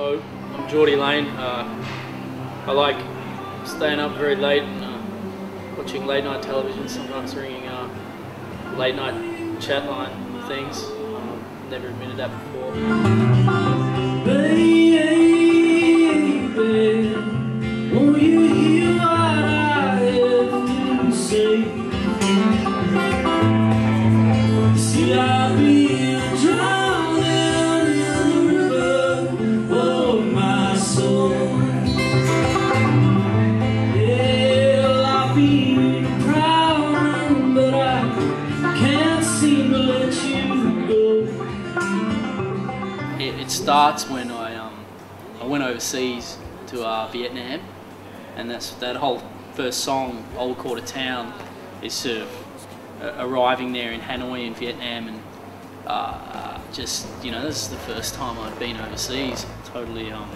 Hello, I'm Jordie Lane. Uh, I like staying up very late and uh, watching late night television, sometimes ringing uh, late night chat line things. Um, never admitted that before. Baby, won't you hear what I have to say? Starts when I um, I went overseas to uh, Vietnam, and that's that whole first song, "Old Quarter Town," is sort of uh, arriving there in Hanoi in Vietnam, and uh, just you know, this is the first time I'd been overseas. Totally um,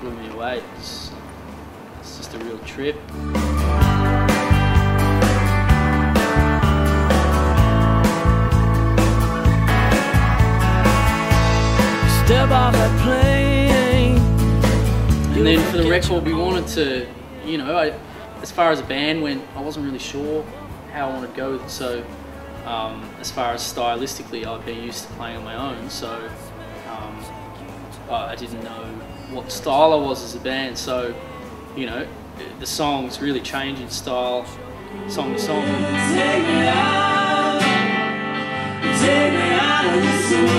blew me away. It's, it's just a real trip. And then for the record, we wanted to, you know, I, as far as a band went, I wasn't really sure how I wanted to go with it. So, um, as far as stylistically, I've been used to playing on my own. So, um, I I didn't know what style I was as a band. So, you know, the songs really change in style, song to song. Take me out. Take me out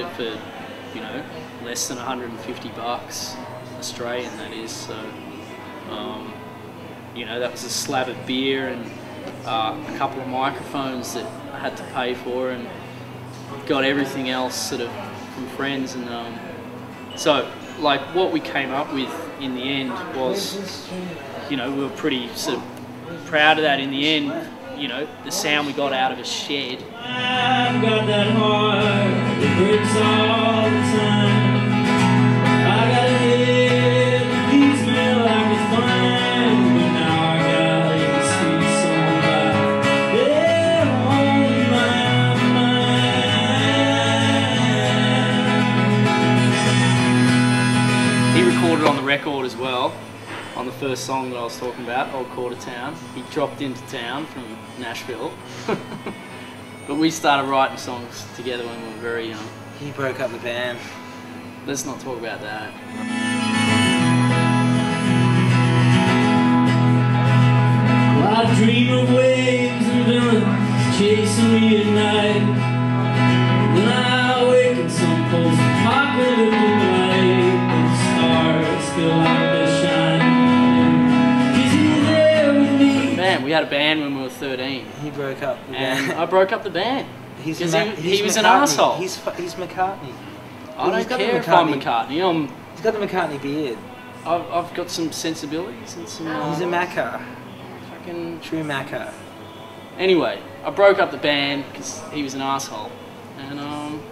it for, you know, less than 150 bucks, Australian that is. So, um, you know, that was a slab of beer and uh, a couple of microphones that I had to pay for, and got everything else sort of from friends. And um, so, like, what we came up with in the end was, you know, we were pretty sort of proud of that in the end. You know, the sound we got out of a shed. He recorded on the record as well, on the first song that I was talking about, Old Quarter Town. He dropped into town from Nashville. but we started writing songs together when we were very young. He broke up the band. Let's not talk about that. I dream of waves and villains chasing me at night. Then I wake in some post-apocalyptic light, but the stars still out there shining. Is he there with me? Man, we had a band when we were 13. He broke up the And band. I broke up the band. He's 'cause Ma- he, he's he was an asshole. He's fu- he's McCartney. I he's don't care if I'm McCartney. McCartney. I'm, He's got the McCartney beard. I've, I've got some sensibilities and some. Uh, He's a Macca. fucking True Macca. Anyway, I broke up the band because he was an asshole, and um,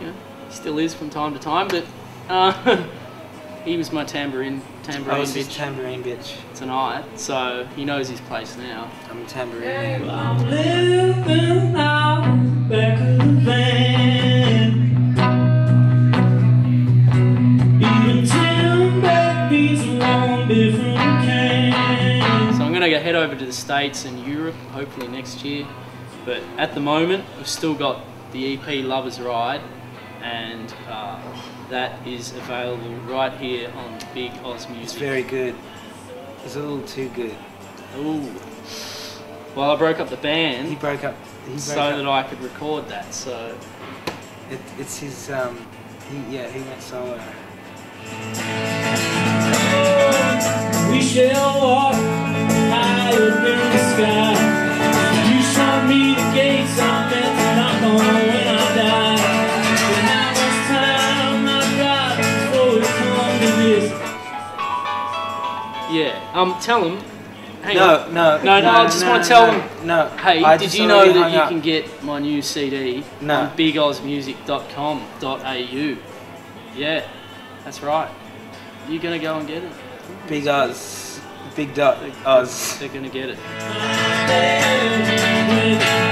you know, he still is from time to time. But uh, he was my tambourine I tambourine was his bitch tambourine bitch. tonight, so he knows his place now. I'm a tambourine. I'm living out back of the van. Even ten backbeats along different cans. So I'm gonna head over to the states and Europe, hopefully next year. But at the moment, we've still got the EP Lovers Ride, and uh, that is available right here on Big Oz Music. It's very good. It's a little too good. Ooh. Well, I broke up the He band broke up. He broke so up. that I could record that. So It, it's his. Um. He, yeah, he went solo. We shall walk high up in the sky. You showed me the gates I'm meant to knock on when I die. But how much time I've got before we come to this? yeah, um, tell them hang no, on. no, No, no, I just wanna tell no, them- No, Hey, I did you know that you up. can get my new CD No. on bigozmusic.com.au? Yeah, that's right. You're gonna go and get it. Big Oz, Big Dot Oz. They're gonna get it. With